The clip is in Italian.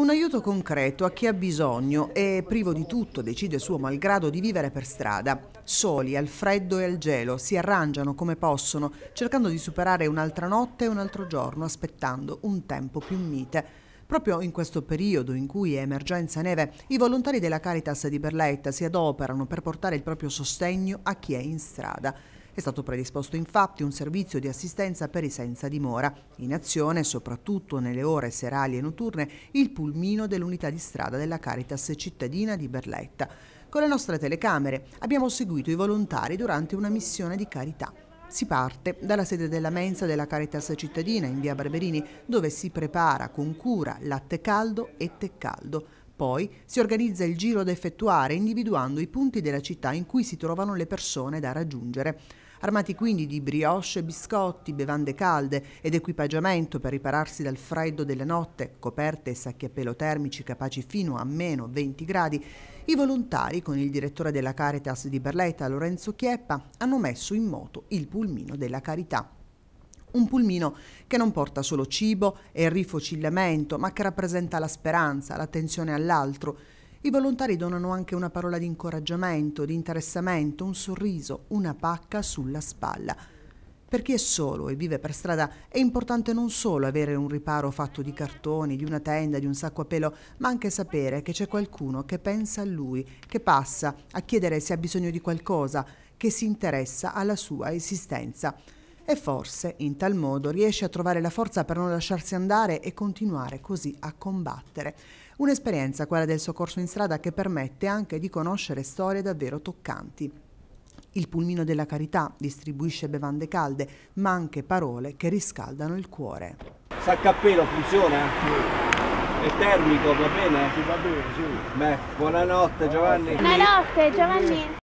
Un aiuto concreto a chi ha bisogno e, privo di tutto, decide suo malgrado di vivere per strada. Soli, al freddo e al gelo, si arrangiano come possono, cercando di superare un'altra notte e un altro giorno, aspettando un tempo più mite. Proprio in questo periodo in cui è emergenza neve, i volontari della Caritas di Berletta si adoperano per portare il proprio sostegno a chi è in strada. È stato predisposto infatti un servizio di assistenza per i senza dimora. In azione, soprattutto nelle ore serali e notturne, il pulmino dell'unità di strada della Caritas cittadina di Berletta. Con le nostre telecamere abbiamo seguito i volontari durante una missione di carità. Si parte dalla sede della mensa della Caritas cittadina in via Barberini, dove si prepara con cura latte caldo e tè caldo. Poi si organizza il giro da effettuare individuando i punti della città in cui si trovano le persone da raggiungere. Armati quindi di brioche, biscotti, bevande calde ed equipaggiamento per ripararsi dal freddo della notte, coperte e sacchi a pelo termici capaci fino a meno 20 gradi, i volontari, con il direttore della Caritas di Berletta, Lorenzo Chieppa, hanno messo in moto il pulmino della carità. Un pulmino che non porta solo cibo e rifocillamento, ma che rappresenta la speranza, l'attenzione all'altro. I volontari donano anche una parola di incoraggiamento, di interessamento, un sorriso, una pacca sulla spalla. Per chi è solo e vive per strada è importante non solo avere un riparo fatto di cartoni, di una tenda, di un sacco a pelo, ma anche sapere che c'è qualcuno che pensa a lui, che passa a chiedere se ha bisogno di qualcosa, che si interessa alla sua esistenza e forse in tal modo riesce a trovare la forza per non lasciarsi andare e continuare così a combattere. Un'esperienza, quella del soccorso in strada, che permette anche di conoscere storie davvero toccanti. Il pulmino della carità distribuisce bevande calde, ma anche parole che riscaldano il cuore. Saccappello funziona? Sì. È termico, va bene? Sì, va bene, sì. Beh, buonanotte Giovanni. Buonanotte Giovanni.